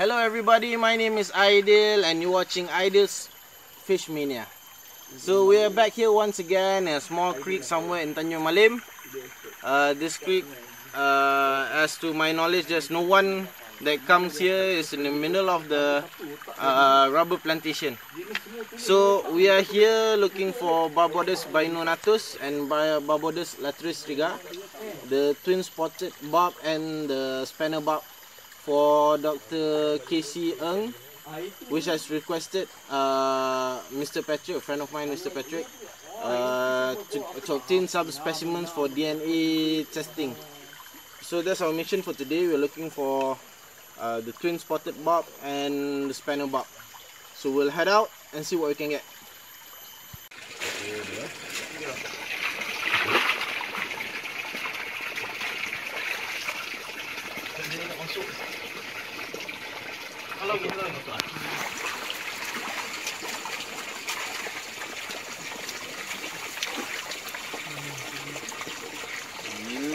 Hello everybody, my name is Aidil and you're watching Aidil's Fish Mania. So we are back here once again in a small creek somewhere in Tanjung Malim. Uh, this creek, uh, as to my knowledge, there's no one that comes here. It's in the middle of the uh, rubber plantation. So we are here looking for Barbodes binonatus and Barbodes latris striga, the twin spotted barb and the spanner barb for Dr. Casey Ng, which has requested uh, Mr. Patrick, a friend of mine, Mr. Patrick, uh, to, to obtain some specimens for DNA testing. So that's our mission for today. We're looking for uh, the twin spotted barb and the spanner barb. So we'll head out and see what we can get. Ini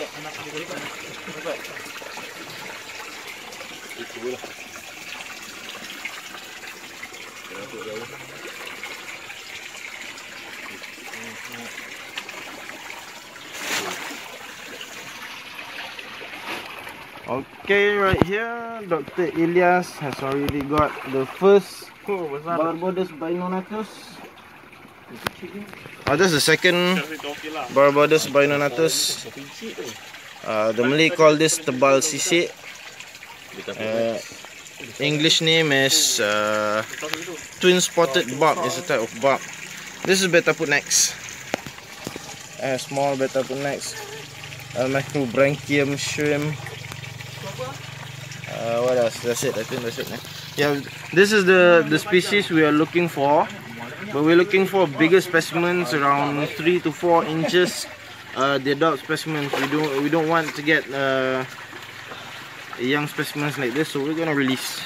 anaknya juga deh, Pak. Okay, right here, Dr. Elias has already got the first Barbodes binonatus. Oh, this is the second Barbodes binonatus. Uh, the Malay call this tebal sisik. Uh, English name is uh, twin spotted barb. It's a type of barb. This is Betta pugnax. A small Betta pugnax. A Macrobrachium shrimp. Uh, what else? That's it. I think that's it. Yeah, this is the the species we are looking for. But we're looking for bigger specimens, around three to four inches. Uh, the adult specimens. We don't we don't want to get uh, young specimens like this, so we're gonna release.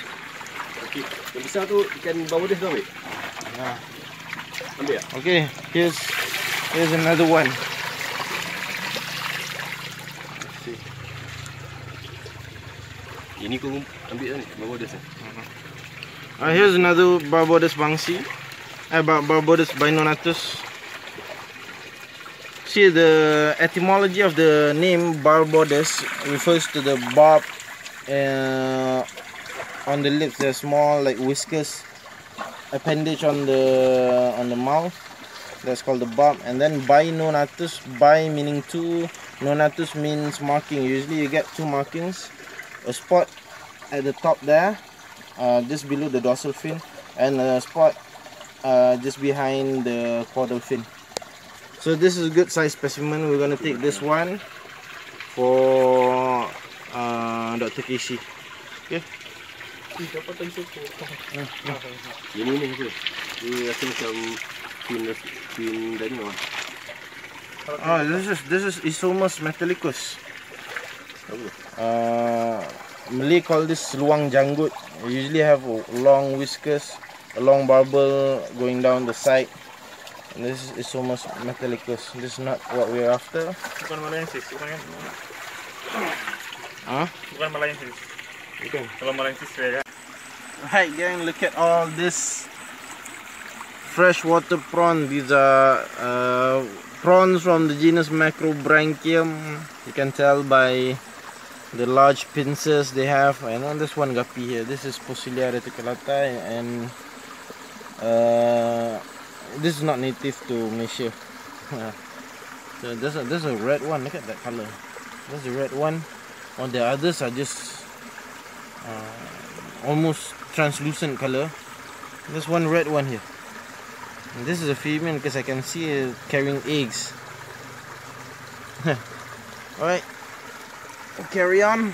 Okay. Yang besar tu ikan bawah dia tu ambil. Tak? Okay, here's here's another one. Kau ambil bawah dia tu. Uh, here's another Barbodes bangsi. Uh, Bar Barbodes binonatus. See the etymology of the name Barbodes refers to the barb uh, on the lips. They're small like whiskers appendage on the on the mouth. That's called the barb. And then binonatus, bi meaning two, nonatus means marking. Usually you get two markings. A spot at the top there uh, just below the dorsal fin and a spot uh, just behind the caudal fin. So this is a good size specimen. We're gonna take this one for uh, Dr. Casey. Okay. Ini ni tu. Ini rasa macam twin twin dino. Oh, this is this is Esomus metallicus. Uh, Malay call this luang janggut. Usually have long whiskers, a long barbel going down the side. And this is Esomus metallicus. This is not what we're after. Bukan Malensis, bukan kan? Huh? Bukan Malensis. Bukan. Kalau Malensis saya kan. Right, gang, look at all this freshwater prawn. These are uh, prawns from the genus Macrobrachium. You can tell by the large pincers they have. And on this one guppy here. This is Poecilia reticulata and uh, this is not native to Malaysia. so there's a, there's a red one. Look at that color. There's a red one. All the others are just uh, almost translucent color. There's one red one here. And this is a female because I can see it carrying eggs. Alright. Carry on.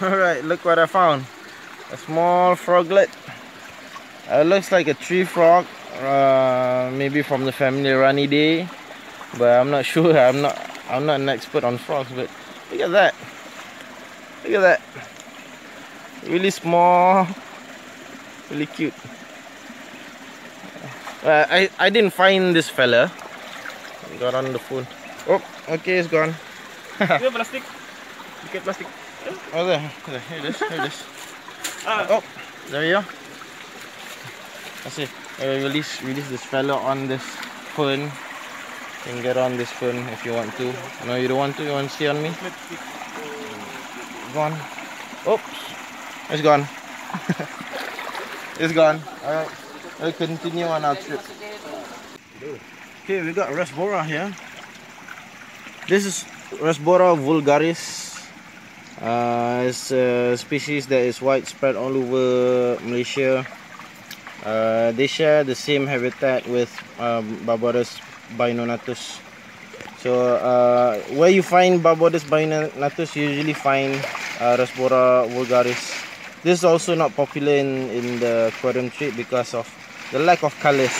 Alright, look what I found. A small froglet. It looks like a tree frog. Uh, maybe from the family Ranidae. But I'm not sure. I'm not I'm not an expert on frogs, but look at that. Look at that. Really small. Really cute. Uh, I, I didn't find this fella. Got on the phone. Oh, okay, it's gone. Dia plastik. Dikit plastik. Oh there, there, here it is, here it is. Ah. Oh, there you go. I see. Uh, release, release this fella on this fern. You can get on this fern if you want to. No, you don't want to. You want to stay on me? Gone. Oops, it's gone. it's gone. All right, we'll continue on our trip. Okay, we got Rasbora here. This is Rasbora vulgaris. Uh, it's a species that is widespread all over Malaysia. Uh, they share the same habitat with um, Barbodes binonatus. So uh, where you find Barbodes binonatus, you usually find uh, Rasbora vulgaris. This is also not popular in, in the aquarium trade because of the lack of colors.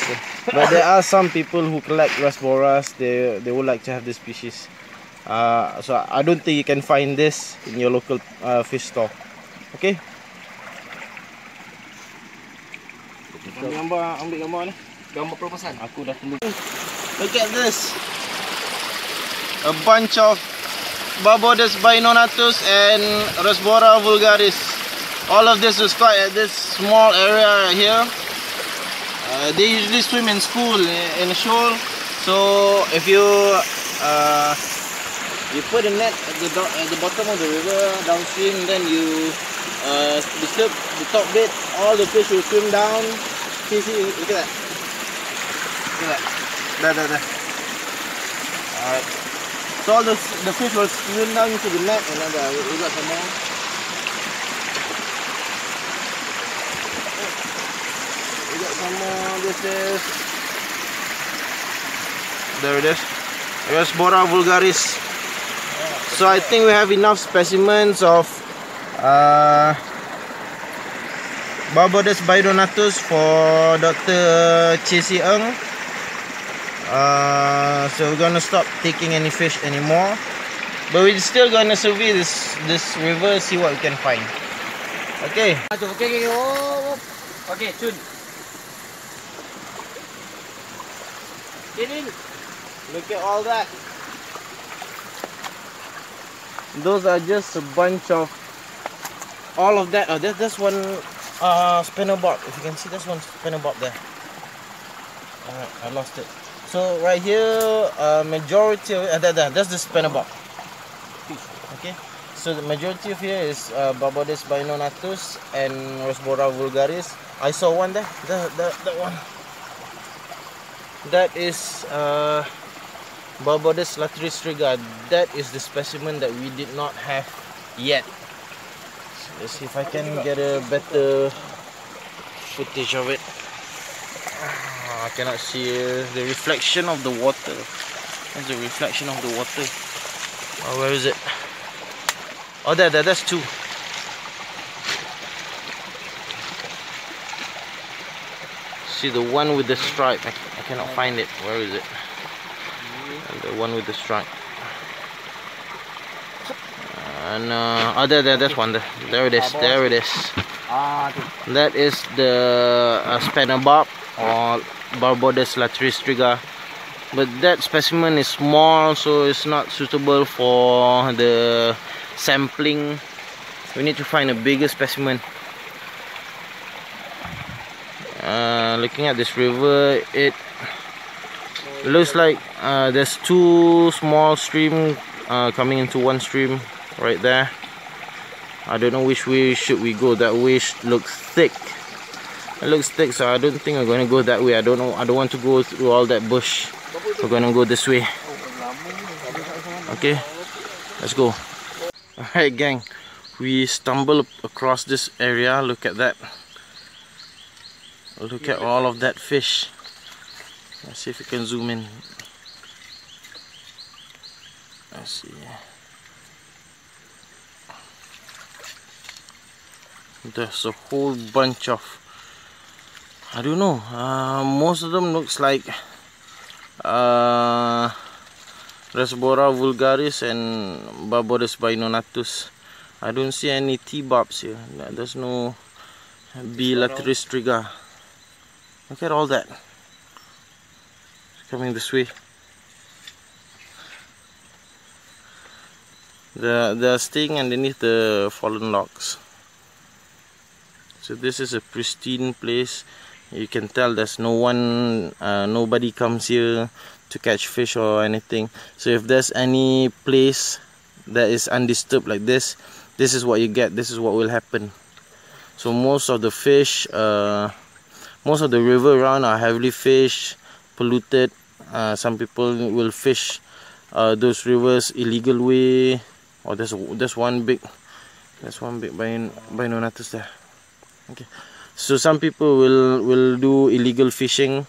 But there are some people who collect Rasboras. They they would like to have this species. Uh, so I don't think you can find this in your local uh, fish store. Okay. Ambil gambar, ambil gambar ni. Gambar perluasan. Aku dah tunggu. Look at this. A bunch of Barbodes binonatus and Rasbora vulgaris. All of this is caught at this small area right here. Uh, they usually swim in school in- a shoal. So if you uh, you put a net at the, at the bottom of the river downstream, then you uh, disturb the top bit, all the fish will swim down. See, see, look at that. Look at that. There, there, there. Alright. So all the, the fish will swim down into the net and then there, we got some more. More. This is. There it is. Rasbora vulgaris. So I think we have enough specimens of uh, Barbados binonatus for Dr. Chesi Ng. Uh, so we're gonna stop taking any fish anymore. But we're still gonna survey this this river, see what we can find. Okay. Okay, okay, okay. Oh, oh. Okay, In. Look at all that. Those are just a bunch of all of that. Oh, that, that's one uh, spinner bob. If you can see, that's one spinner bob there. Alright, I lost it. So right here, uh, majority of uh, that, that, that's the spinner bob. Okay. So the majority of here is uh, Barbodes binonatus and Rasbora vulgaris. I saw one there. That, that, that one. That is uh, Barbodes lateristriga. That is the specimen that we did not have yet. So let's see if I can get a better footage of it. Ah, I cannot see uh, the reflection of the water. That's the reflection of the water. Oh, where is it? Oh, there, there, that's two. See the one with the stripe. Cannot find it. Where is it? And the one with the stripe. And uh, oh, there, there, that's one. There, there it is. There it is. Ah. That is the uh, spanner bob or Barbodes lateristriga. But that specimen is small, so it's not suitable for the sampling. We need to find a bigger specimen. Uh, looking at this river, it looks like uh, there's two small stream uh, coming into one stream right there. I don't know which way should we go. That way looks thick. It looks thick, so I don't think I'm to go that way. I don't know. I don't want to go through all that bush. We're to go this way. Okay, let's go. Alright, gang. We stumble across this area. Look at that. Look at all of that fish. Let's see if we can zoom in. Let's see. There's a whole bunch of I don't know. Uh, most of them looks like uh, Rasbora vulgaris and Barbados binonatus. I don't see any T-bobs here. There's no B latrystriga. Look at all that. Coming this way. They're, they're staying underneath the fallen logs. So this is a pristine place. You can tell there's no one, uh, nobody comes here to catch fish or anything. So if there's any place that is undisturbed like this, this is what you get. This is what will happen. So most of the fish, uh, most of the river around are heavily fished, polluted. Uh, some people will fish uh, those rivers illegal way. Or oh, there's there's one big, there's one big by by notice there. Okay, so some people will will do illegal fishing,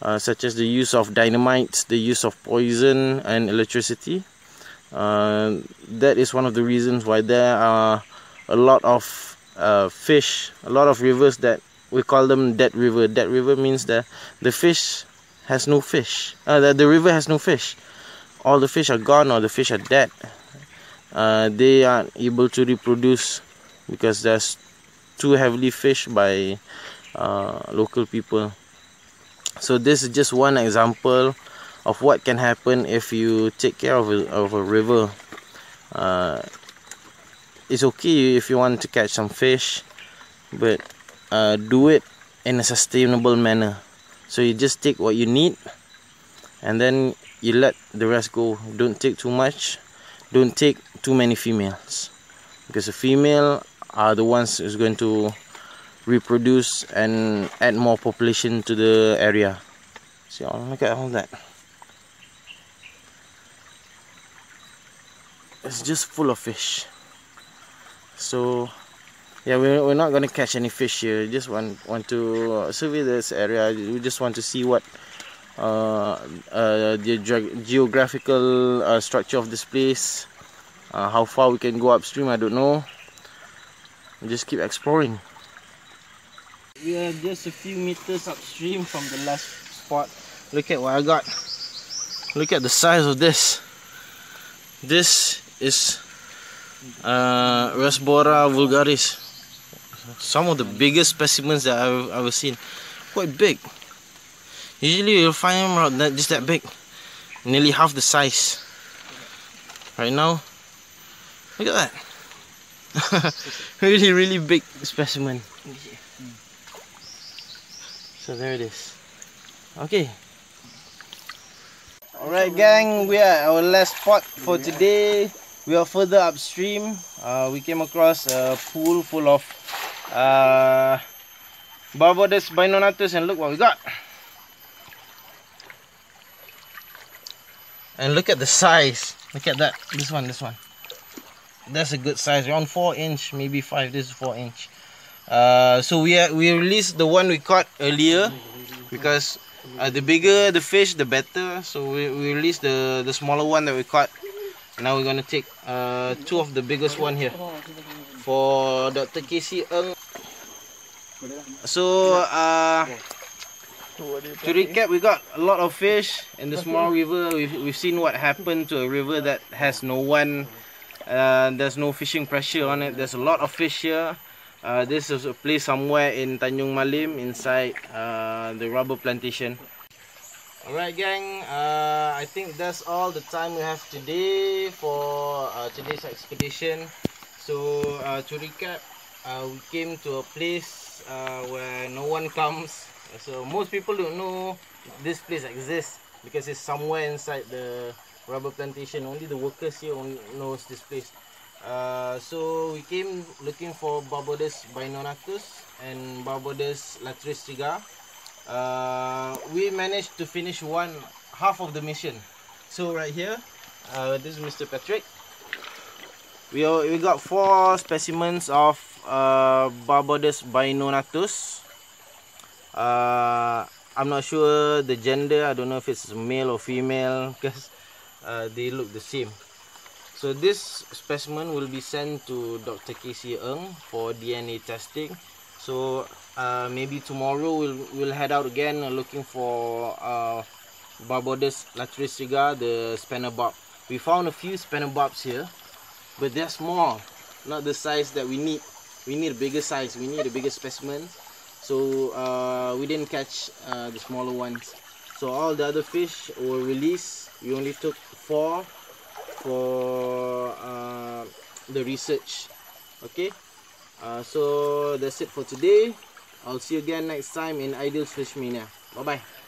uh, such as the use of dynamite, the use of poison and electricity. Uh, that is one of the reasons why there are a lot of uh, fish, a lot of rivers that we call them dead river. Dead river means that the fish has no fish. Uh, that the river has no fish. All the fish are gone or the fish are dead. Uh, they aren't able to reproduce because there's too heavily fished by uh, local people. So this is just one example of what can happen if you take care of a, of a river. Uh, it's okay if you want to catch some fish, but uh, do it in a sustainable manner. So you just take what you need and then you let the rest go. Don't take too much. Don't take too many females because the female are the ones who's going to reproduce and add more population to the area. See oh, look at all that. It's just full of fish. So yeah we're, we're not going to catch any fish here. Just want want to uh, survey this area. We just want to see what uh, uh, the ge geographical uh, structure of this place. Uh, how far we can go upstream I don't know. We just keep exploring. We are just a few meters upstream from the last spot. Look at what I got. Look at the size of this. This is uh, Rasbora vulgaris some of the biggest specimens that I've ever seen. Quite big. Usually you'll find them around that, just that big. Nearly half the size. Right now, look at that. really, really big specimen. So there it is. Okay. Alright gang, we are our last spot for today. We are further upstream. Uh, we came across a pool full of uh, Barbodes Binonatus and look what we got. And look at the size. Look at that. This one, this one. That's a good size. Around 4 inch, maybe 5. This is 4 inch. Uh, so we are, we released the one we caught earlier because uh, the bigger the fish, the better. So we, we released the, the smaller one that we caught. Now we're going to take uh, two of the biggest one here for Dr. Casey Ng. So, uh, to recap, we got a lot of fish in the small river. We've, we've seen what happened to a river that has no one, uh, there's no fishing pressure on it. There's a lot of fish here. Uh, this is a place somewhere in Tanjung Malim inside uh, the rubber plantation. Alright gang, uh, I think that's all the time we have today for uh, today's expedition. So uh, to recap, uh, we came to a place uh, where no one comes. So most people don't know this place exists because it's somewhere inside the rubber plantation. Only the workers here only knows this place. Uh, so we came looking for Barbodes binonatus and Barbodes lateristriga. Uh, we managed to finish one half of the mission. So right here, uh, this is Mr. Patrick we we got four specimens of uh, Barbados binonatus. Uh, I'm not sure the gender. I don't know if it's male or female because uh, they look the same. So this specimen will be sent to Dr. Casey Ng for DNA testing. So uh, maybe tomorrow we'll we'll head out again looking for uh, Barbados latrystiga, the spanner barb. We found a few spanner barbs here but they're small not the size that we need we need a bigger size we need a bigger specimen so uh, we didn't catch uh, the smaller ones so all the other fish were released we only took four for uh, the research. Okay. Uh, so that's it for today. I'll see you again next time in Ideals Fish Mania. Bye bye.